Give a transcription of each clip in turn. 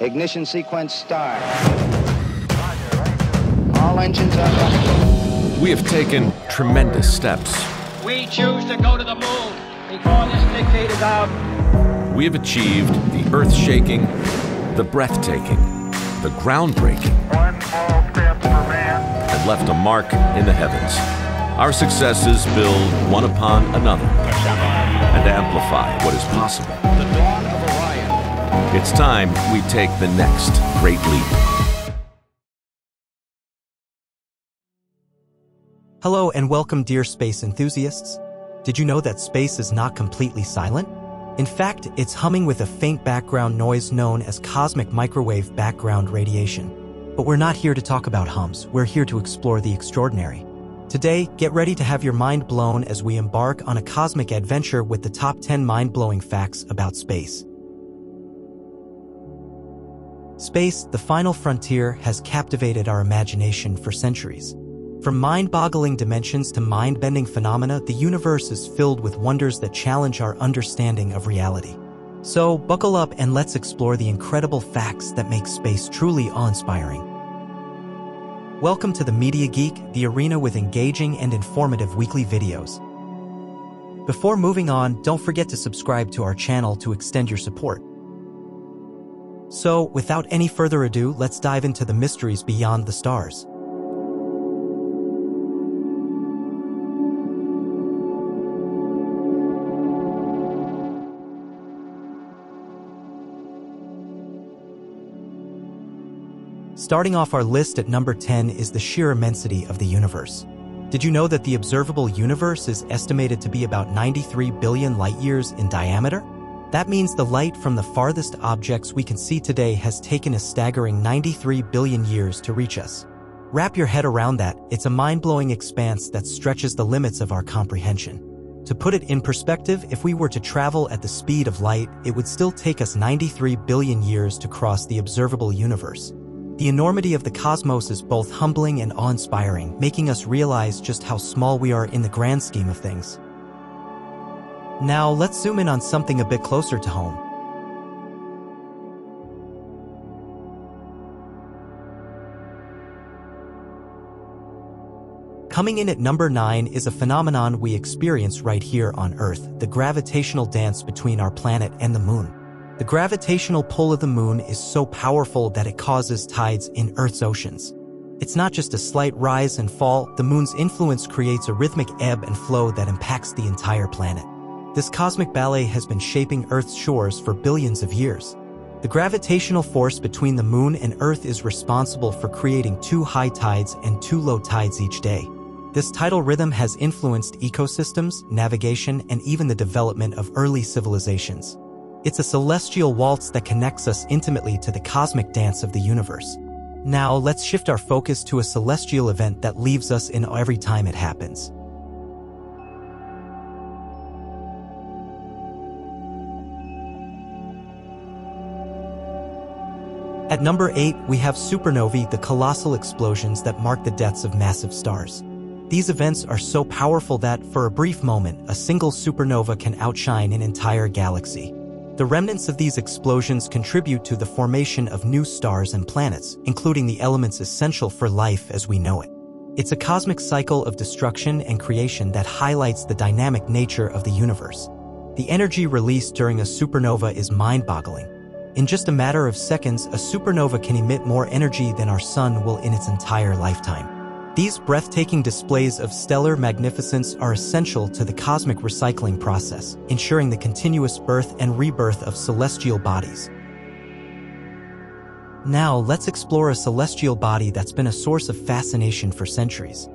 Ignition sequence start. All engines are running. We have taken tremendous steps. We choose to go to the moon before this decade is out. We have achieved the earth shaking, the breathtaking, the groundbreaking, One small step for man. and left a mark in the heavens. Our successes build one upon another and amplify what is possible. It's time we take the next great leap. Hello and welcome, dear space enthusiasts. Did you know that space is not completely silent? In fact, it's humming with a faint background noise known as cosmic microwave background radiation. But we're not here to talk about hums, we're here to explore the extraordinary. Today, get ready to have your mind blown as we embark on a cosmic adventure with the top 10 mind-blowing facts about space. Space, the final frontier, has captivated our imagination for centuries. From mind-boggling dimensions to mind-bending phenomena, the universe is filled with wonders that challenge our understanding of reality. So, buckle up and let's explore the incredible facts that make space truly awe-inspiring. Welcome to the Media Geek, the arena with engaging and informative weekly videos. Before moving on, don't forget to subscribe to our channel to extend your support. So, without any further ado, let's dive into the mysteries beyond the stars. Starting off our list at number 10 is the sheer immensity of the universe. Did you know that the observable universe is estimated to be about 93 billion light years in diameter? That means the light from the farthest objects we can see today has taken a staggering 93 billion years to reach us. Wrap your head around that, it's a mind-blowing expanse that stretches the limits of our comprehension. To put it in perspective, if we were to travel at the speed of light, it would still take us 93 billion years to cross the observable universe. The enormity of the cosmos is both humbling and awe-inspiring, making us realize just how small we are in the grand scheme of things. Now, let's zoom in on something a bit closer to home. Coming in at number 9 is a phenomenon we experience right here on Earth, the gravitational dance between our planet and the moon. The gravitational pull of the moon is so powerful that it causes tides in Earth's oceans. It's not just a slight rise and fall, the moon's influence creates a rhythmic ebb and flow that impacts the entire planet. This cosmic ballet has been shaping Earth's shores for billions of years. The gravitational force between the moon and Earth is responsible for creating two high tides and two low tides each day. This tidal rhythm has influenced ecosystems, navigation, and even the development of early civilizations. It's a celestial waltz that connects us intimately to the cosmic dance of the universe. Now, let's shift our focus to a celestial event that leaves us in every time it happens. At number 8, we have supernovae, the colossal explosions that mark the deaths of massive stars. These events are so powerful that, for a brief moment, a single supernova can outshine an entire galaxy. The remnants of these explosions contribute to the formation of new stars and planets, including the elements essential for life as we know it. It's a cosmic cycle of destruction and creation that highlights the dynamic nature of the universe. The energy released during a supernova is mind-boggling. In just a matter of seconds, a supernova can emit more energy than our sun will in its entire lifetime. These breathtaking displays of stellar magnificence are essential to the cosmic recycling process, ensuring the continuous birth and rebirth of celestial bodies. Now, let's explore a celestial body that's been a source of fascination for centuries.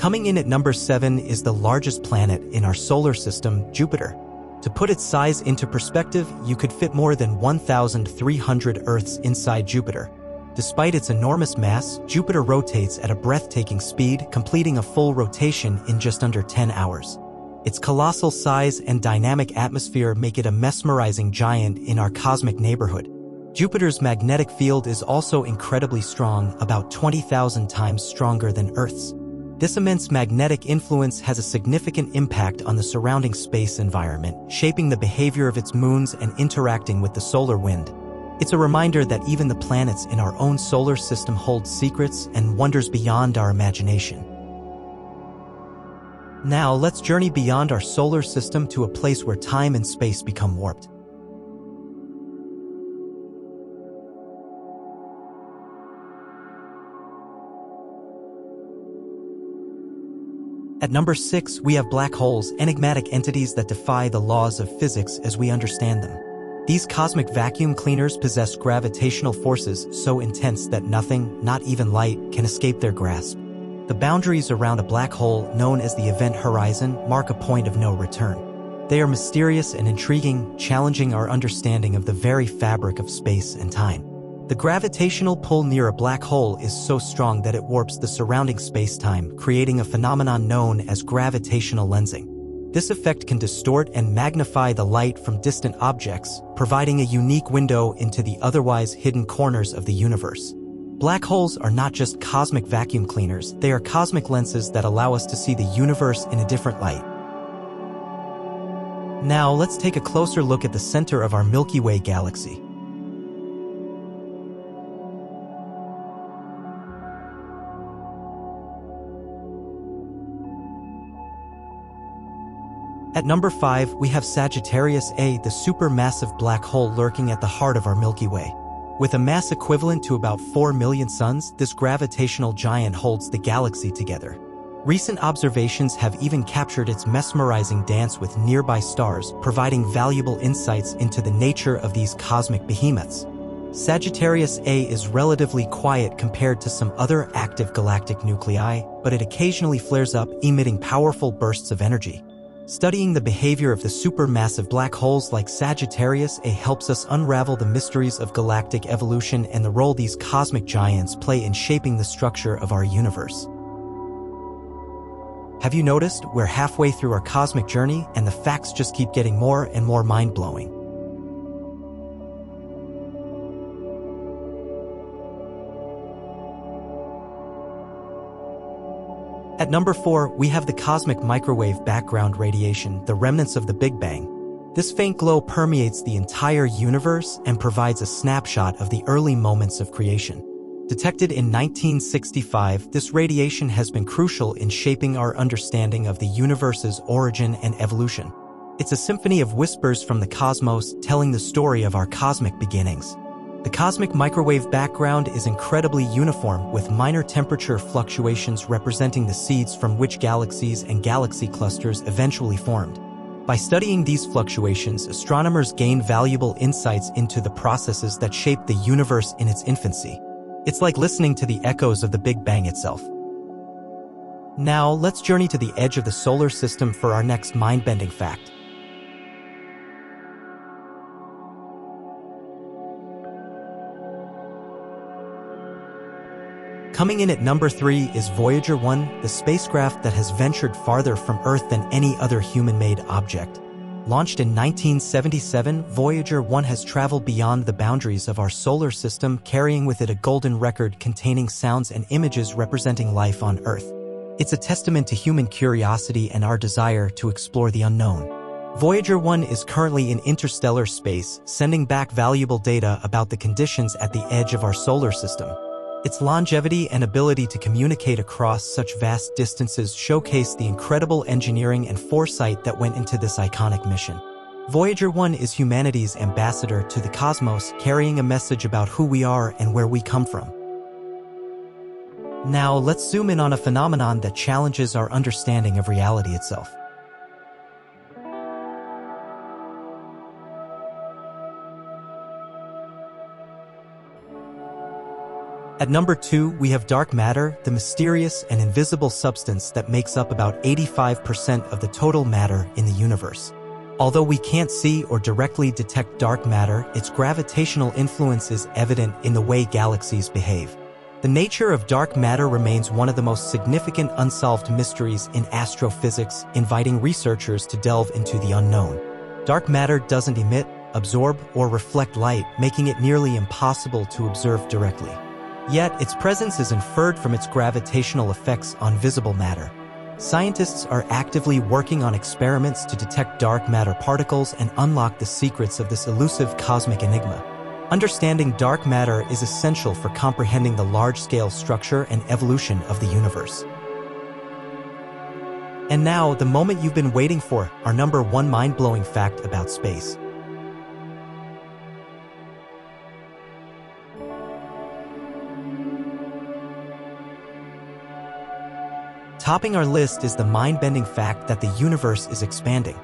Coming in at number 7 is the largest planet in our solar system, Jupiter. To put its size into perspective, you could fit more than 1,300 Earths inside Jupiter. Despite its enormous mass, Jupiter rotates at a breathtaking speed, completing a full rotation in just under 10 hours. Its colossal size and dynamic atmosphere make it a mesmerizing giant in our cosmic neighborhood. Jupiter's magnetic field is also incredibly strong, about 20,000 times stronger than Earth's. This immense magnetic influence has a significant impact on the surrounding space environment, shaping the behavior of its moons and interacting with the solar wind. It's a reminder that even the planets in our own solar system hold secrets and wonders beyond our imagination. Now, let's journey beyond our solar system to a place where time and space become warped. At number 6, we have black holes, enigmatic entities that defy the laws of physics as we understand them. These cosmic vacuum cleaners possess gravitational forces so intense that nothing, not even light, can escape their grasp. The boundaries around a black hole, known as the event horizon, mark a point of no return. They are mysterious and intriguing, challenging our understanding of the very fabric of space and time. The gravitational pull near a black hole is so strong that it warps the surrounding space-time, creating a phenomenon known as gravitational lensing. This effect can distort and magnify the light from distant objects, providing a unique window into the otherwise hidden corners of the universe. Black holes are not just cosmic vacuum cleaners, they are cosmic lenses that allow us to see the universe in a different light. Now, let's take a closer look at the center of our Milky Way galaxy. At number 5, we have Sagittarius A, the supermassive black hole lurking at the heart of our Milky Way. With a mass equivalent to about 4 million suns, this gravitational giant holds the galaxy together. Recent observations have even captured its mesmerizing dance with nearby stars, providing valuable insights into the nature of these cosmic behemoths. Sagittarius A is relatively quiet compared to some other active galactic nuclei, but it occasionally flares up, emitting powerful bursts of energy. Studying the behavior of the supermassive black holes like Sagittarius A helps us unravel the mysteries of galactic evolution and the role these cosmic giants play in shaping the structure of our universe. Have you noticed we're halfway through our cosmic journey and the facts just keep getting more and more mind-blowing? At number 4, we have the cosmic microwave background radiation, the remnants of the Big Bang. This faint glow permeates the entire universe and provides a snapshot of the early moments of creation. Detected in 1965, this radiation has been crucial in shaping our understanding of the universe's origin and evolution. It's a symphony of whispers from the cosmos telling the story of our cosmic beginnings. The cosmic microwave background is incredibly uniform, with minor temperature fluctuations representing the seeds from which galaxies and galaxy clusters eventually formed. By studying these fluctuations, astronomers gain valuable insights into the processes that shape the universe in its infancy. It's like listening to the echoes of the Big Bang itself. Now, let's journey to the edge of the solar system for our next mind-bending fact. Coming in at number 3 is Voyager 1, the spacecraft that has ventured farther from Earth than any other human-made object. Launched in 1977, Voyager 1 has traveled beyond the boundaries of our solar system, carrying with it a golden record containing sounds and images representing life on Earth. It's a testament to human curiosity and our desire to explore the unknown. Voyager 1 is currently in interstellar space, sending back valuable data about the conditions at the edge of our solar system. Its longevity and ability to communicate across such vast distances showcase the incredible engineering and foresight that went into this iconic mission. Voyager 1 is humanity's ambassador to the cosmos, carrying a message about who we are and where we come from. Now, let's zoom in on a phenomenon that challenges our understanding of reality itself. At number 2, we have dark matter, the mysterious and invisible substance that makes up about 85% of the total matter in the universe. Although we can't see or directly detect dark matter, its gravitational influence is evident in the way galaxies behave. The nature of dark matter remains one of the most significant unsolved mysteries in astrophysics, inviting researchers to delve into the unknown. Dark matter doesn't emit, absorb, or reflect light, making it nearly impossible to observe directly. Yet, its presence is inferred from its gravitational effects on visible matter. Scientists are actively working on experiments to detect dark matter particles and unlock the secrets of this elusive cosmic enigma. Understanding dark matter is essential for comprehending the large-scale structure and evolution of the universe. And now, the moment you've been waiting for, our number one mind-blowing fact about space. Topping our list is the mind-bending fact that the universe is expanding.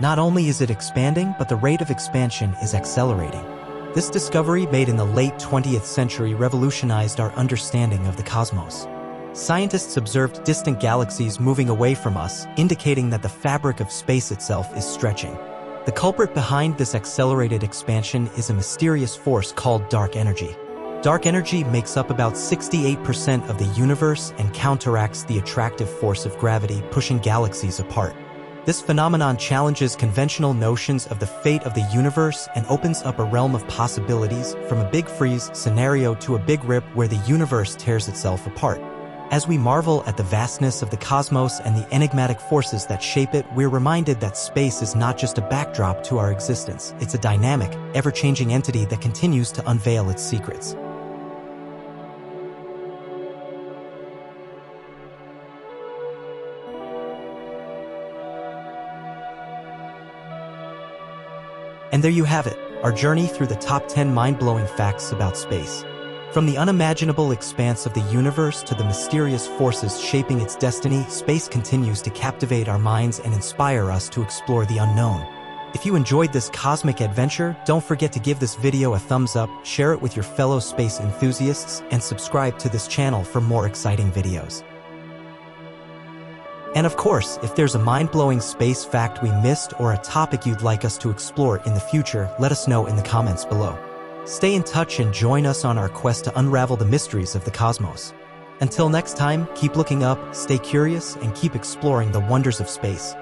Not only is it expanding, but the rate of expansion is accelerating. This discovery made in the late 20th century revolutionized our understanding of the cosmos. Scientists observed distant galaxies moving away from us, indicating that the fabric of space itself is stretching. The culprit behind this accelerated expansion is a mysterious force called dark energy. Dark energy makes up about 68% of the universe and counteracts the attractive force of gravity, pushing galaxies apart. This phenomenon challenges conventional notions of the fate of the universe and opens up a realm of possibilities from a big freeze scenario to a big rip where the universe tears itself apart. As we marvel at the vastness of the cosmos and the enigmatic forces that shape it, we're reminded that space is not just a backdrop to our existence. It's a dynamic, ever-changing entity that continues to unveil its secrets. And there you have it, our journey through the top 10 mind-blowing facts about space. From the unimaginable expanse of the universe to the mysterious forces shaping its destiny, space continues to captivate our minds and inspire us to explore the unknown. If you enjoyed this cosmic adventure, don't forget to give this video a thumbs up, share it with your fellow space enthusiasts, and subscribe to this channel for more exciting videos. And of course, if there's a mind-blowing space fact we missed or a topic you'd like us to explore in the future, let us know in the comments below. Stay in touch and join us on our quest to unravel the mysteries of the cosmos. Until next time, keep looking up, stay curious, and keep exploring the wonders of space.